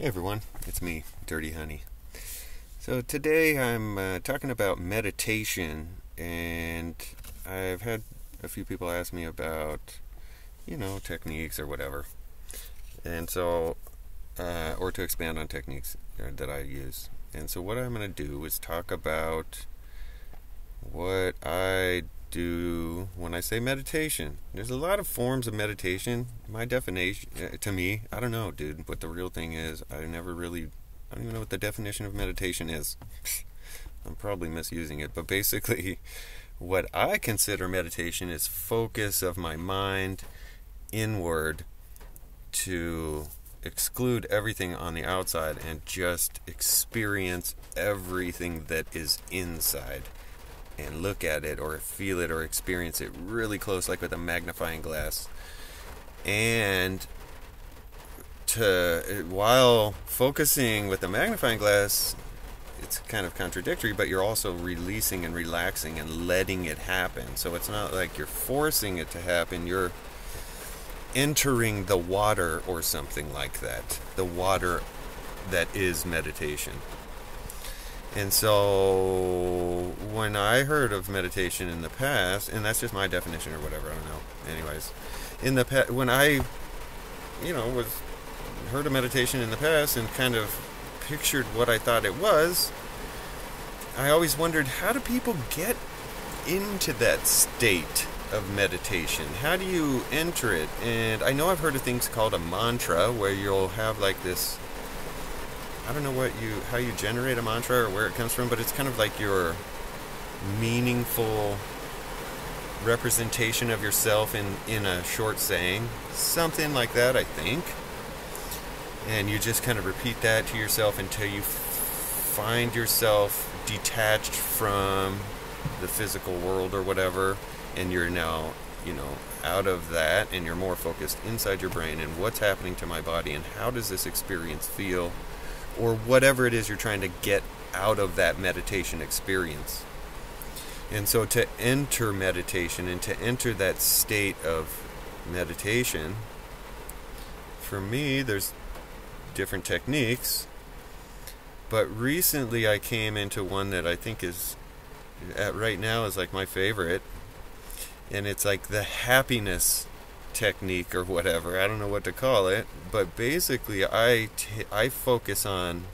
Hey everyone, it's me, Dirty Honey. So today I'm uh, talking about meditation, and I've had a few people ask me about, you know, techniques or whatever. And so, uh, or to expand on techniques uh, that I use. And so, what I'm going to do is talk about what I do when I say meditation. There's a lot of forms of meditation. My definition, uh, to me, I don't know, dude. What the real thing is, I never really, I don't even know what the definition of meditation is. I'm probably misusing it, but basically, what I consider meditation is focus of my mind inward to exclude everything on the outside and just experience everything that is inside and look at it or feel it or experience it really close, like with a magnifying glass. And to while focusing with a magnifying glass, it's kind of contradictory, but you're also releasing and relaxing and letting it happen. So it's not like you're forcing it to happen, you're entering the water or something like that. The water that is meditation. And so when I heard of meditation in the past, and that's just my definition or whatever, I don't know. Anyways, in the past, when I, you know, was heard of meditation in the past and kind of pictured what I thought it was, I always wondered how do people get into that state of meditation? How do you enter it? And I know I've heard of things called a mantra where you'll have like this I don't know what you how you generate a mantra or where it comes from, but it's kind of like your meaningful representation of yourself in in a short saying, something like that, I think. And you just kind of repeat that to yourself until you find yourself detached from the physical world or whatever, and you're now, you know, out of that and you're more focused inside your brain and what's happening to my body and how does this experience feel or whatever it is you're trying to get out of that meditation experience. And so to enter meditation and to enter that state of meditation, for me, there's different techniques. But recently I came into one that I think is, at right now, is like my favorite. And it's like the happiness technique or whatever. I don't know what to call it, but basically, I, I focus on.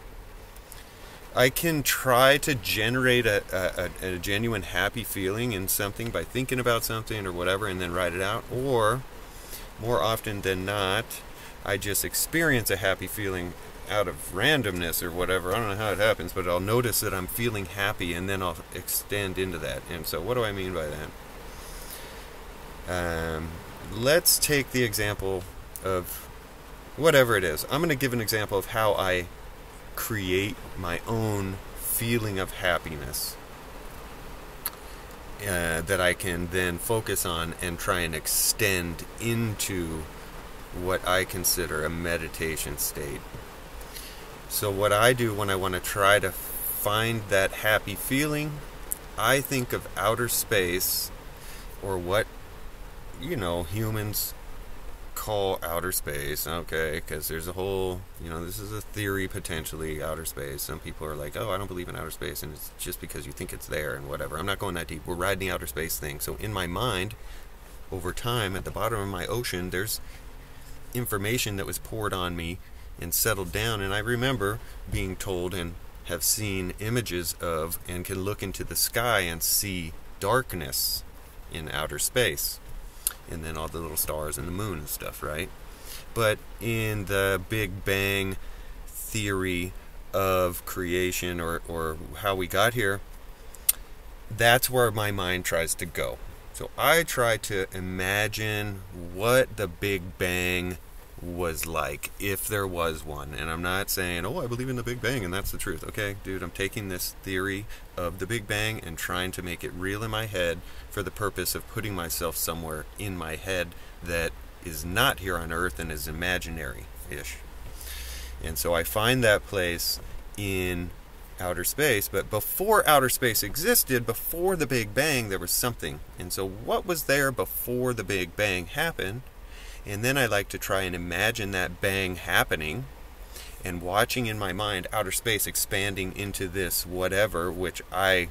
I can try to generate a, a, a, genuine happy feeling in something by thinking about something or whatever and then write it out. Or, more often than not, I just experience a happy feeling out of randomness or whatever. I don't know how it happens, but I'll notice that I'm feeling happy and then I'll extend into that. And so, what do I mean by that? Um, let's take the example of whatever it is. I'm going to give an example of how I create my own feeling of happiness uh, that I can then focus on and try and extend into what I consider a meditation state. So, what I do when I want to try to find that happy feeling, I think of outer space or what you know, humans call outer space, okay, because there's a whole, you know, this is a theory potentially, outer space. Some people are like, oh, I don't believe in outer space, and it's just because you think it's there and whatever. I'm not going that deep. We're riding the outer space thing. So in my mind, over time, at the bottom of my ocean, there's information that was poured on me and settled down. And I remember being told and have seen images of and can look into the sky and see darkness in outer space and then all the little stars and the moon and stuff, right? But in the Big Bang theory of creation or, or how we got here, that's where my mind tries to go. So I try to imagine what the Big Bang was like if there was one. And I'm not saying, oh, I believe in the Big Bang and that's the truth. Okay, dude, I'm taking this theory of the Big Bang and trying to make it real in my head for the purpose of putting myself somewhere in my head that is not here on Earth and is imaginary ish. And so I find that place in outer space. But before outer space existed, before the Big Bang, there was something. And so, what was there before the Big Bang happened? And then I like to try and imagine that bang happening and watching in my mind outer space expanding into this whatever, which I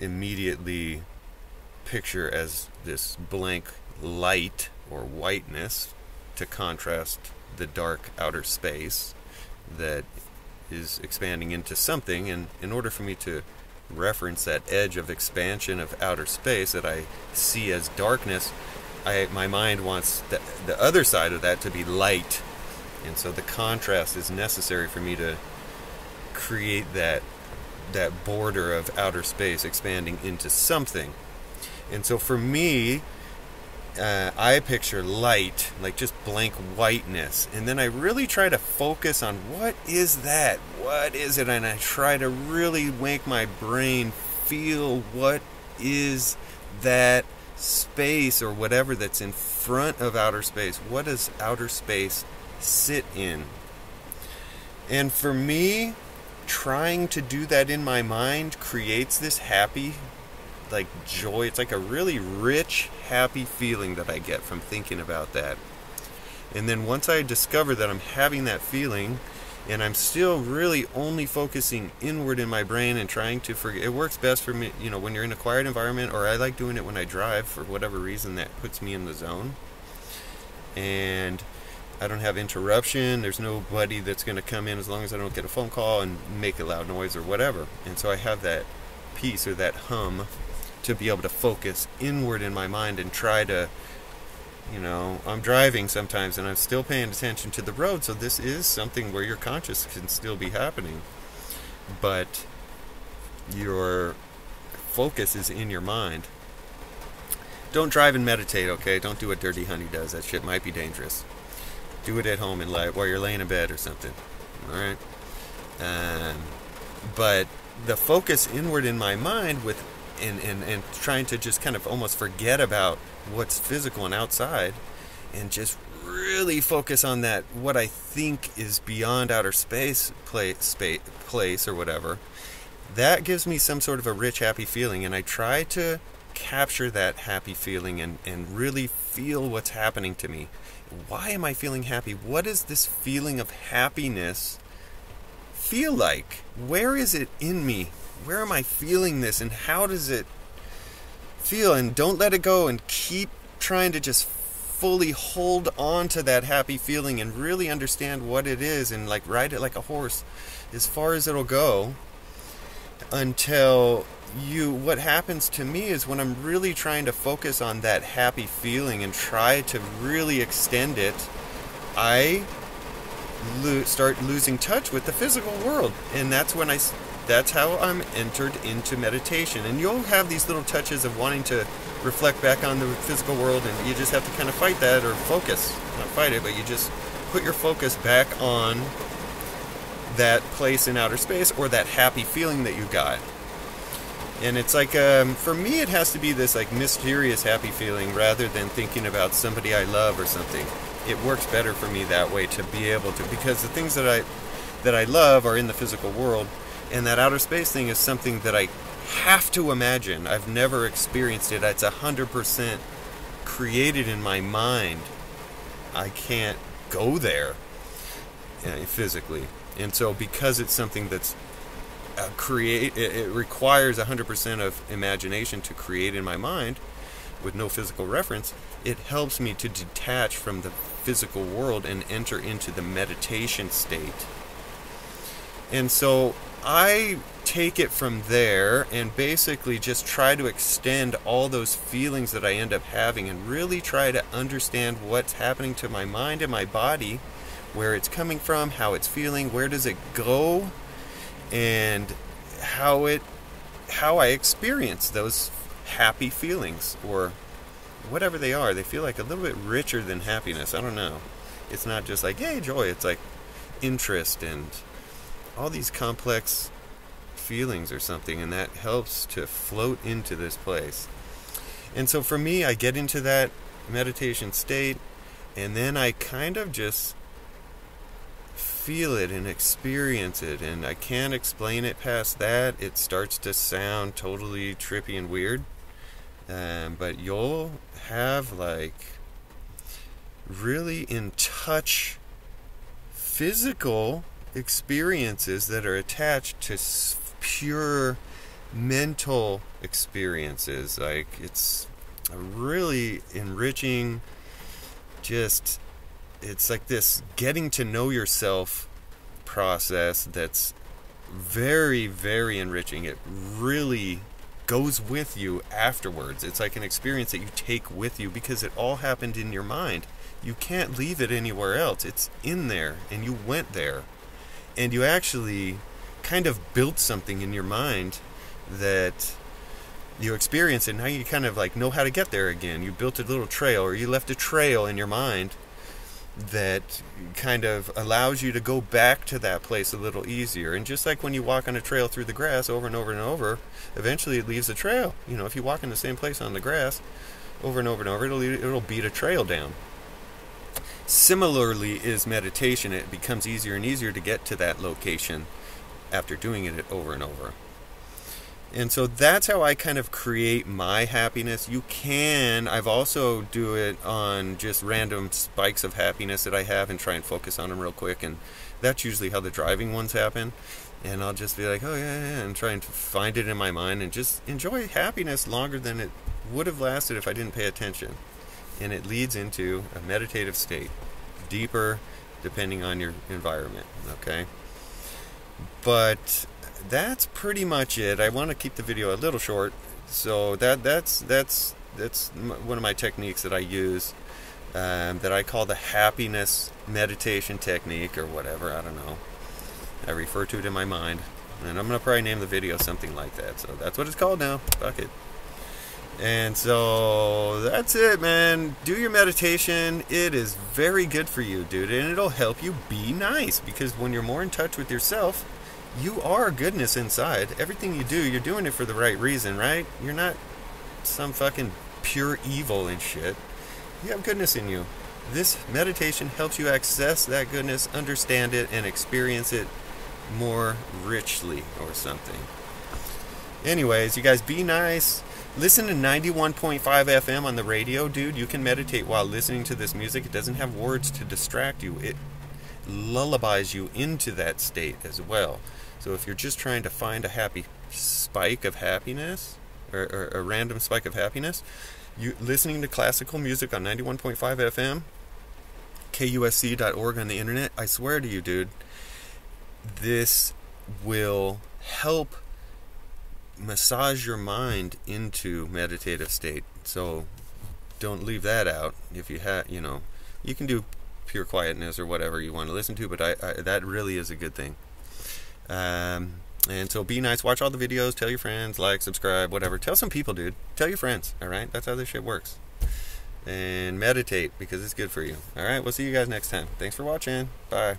immediately picture as this blank light or whiteness to contrast the dark outer space that is expanding into something. And in order for me to reference that edge of expansion of outer space that I see as darkness, I, my mind wants the, the other side of that to be light. And so the contrast is necessary for me to create that that border of outer space expanding into something. And so for me, uh, I picture light, like just blank whiteness, and then I really try to focus on what is that? What is it? And I try to really make my brain feel what is that space or whatever that's in front of outer space. What does outer space sit in? And for me, trying to do that in my mind creates this happy like joy. It's like a really rich, happy feeling that I get from thinking about that. And then once I discover that I'm having that feeling, and I'm still really only focusing inward in my brain and trying to forget. It works best for me, you know, when you're in a quiet environment, or I like doing it when I drive for whatever reason that puts me in the zone. And I don't have interruption. There's nobody that's going to come in as long as I don't get a phone call and make a loud noise or whatever. And so I have that peace or that hum to be able to focus inward in my mind and try to you know i'm driving sometimes and i'm still paying attention to the road so this is something where your conscious can still be happening. But your focus is in your mind. Don't drive and meditate okay? Don't do what dirty honey does. That shit might be dangerous. Do it at home and like while you're laying in bed or something all right um, but the focus inward in my mind with and, and, and trying to just kind of almost forget about what's physical and outside and just really focus on that what I think is beyond outer space place, space place or whatever. That gives me some sort of a rich happy feeling and I try to capture that happy feeling and, and really feel what's happening to me. Why am I feeling happy? What is this feeling of happiness feel like? Where is it in me where am I feeling this and how does it feel? And don't let it go and keep trying to just fully hold on to that happy feeling and really understand what it is and like ride it like a horse as far as it'll go until you what happens to me is when I'm really trying to focus on that happy feeling and try to really extend it I lo- start losing touch with the physical world and that's when I that's how I'm entered into meditation. And you'll have these little touches of wanting to reflect back on the physical world, and you just have to kind of fight that or focus. Not fight it, but you just put your focus back on that place in outer space or that happy feeling that you got. And it's like, um, for me, it has to be this like mysterious happy feeling rather than thinking about somebody I love or something. It works better for me that way to be able to, because the things that I that I love are in the physical world, and that outer space thing is something that I have to imagine. I've never experienced it. It's 100% created in my mind. I can't go there uh, physically. And so because it's something that's uh, create it, it requires 100% of imagination to create in my mind with no physical reference, it helps me to detach from the physical world and enter into the meditation state. And so I take it from there and basically just try to extend all those feelings that I end up having and really try to understand what's happening to my mind and my body, where it's coming from, how it's feeling, where does it go, and how it how I experience those happy feelings or whatever they are. They feel like a little bit richer than happiness. I don't know. It's not just like, hey, joy. It's like interest and all these complex feelings or something, and that helps to float into this place. And so for me, I get into that meditation state, and then I kind of just feel it and experience it, and I can't explain it past that. It starts to sound totally trippy and weird, um, but you'll have like really in touch physical experiences that are attached to pure mental experiences. Like it's a really enriching, just it's like this getting to know yourself process that's very, very enriching. It really goes with you afterwards. It's like an experience that you take with you because it all happened in your mind. You can't leave it anywhere else. It's in there and you went there. And you actually kind of built something in your mind that you experience and now you kind of like know how to get there again. You built a little trail or you left a trail in your mind that kind of allows you to go back to that place a little easier. And just like when you walk on a trail through the grass over and over and over, eventually it leaves a trail. You know, if you walk in the same place on the grass over and over and over, it'll it'll beat a trail down. Similarly is meditation. It becomes easier and easier to get to that location after doing it over and over. And so that's how I kind of create my happiness. You can, I've also do it on just random spikes of happiness that I have and try and focus on them real quick. And that's usually how the driving ones happen. And I'll just be like, oh yeah, yeah, and try and find it in my mind and just enjoy happiness longer than it would have lasted if I didn't pay attention. And it leads into a meditative state, deeper depending on your environment, okay? But that's pretty much it. I want to keep the video a little short, so that that's that's that's one of my techniques that I use. Um, that I call the happiness meditation technique or whatever. I don't know. I refer to it in my mind, and I'm gonna probably name the video something like that. So that's what it's called now. Fuck it. And so that's it, man. Do your meditation. It is very good for you, dude, and it'll help you be nice because when you're more in touch with yourself you are goodness inside. Everything you do, you're doing it for the right reason, right? You're not some fucking pure evil and shit. You have goodness in you. This meditation helps you access that goodness, understand it, and experience it more richly or something. Anyways, you guys be nice. Listen to 91.5 FM on the radio, dude. You can meditate while listening to this music. It doesn't have words to distract you. It lullabies you into that state as well. So if you're just trying to find a happy spike of happiness, or, or a random spike of happiness, you listening to classical music on 91.5 FM, KUSC.org on the internet, I swear to you, dude, this will help massage your mind into meditative state. So don't leave that out. If you have, you know, you can do pure quietness or whatever you want to listen to, but I, I that really is a good thing. Um, and so be nice. Watch all the videos. Tell your friends. Like, subscribe, whatever. Tell some people, dude. Tell your friends. All right. That's how this shit works. And meditate because it's good for you. All right. We'll see you guys next time. Thanks for watching. Bye.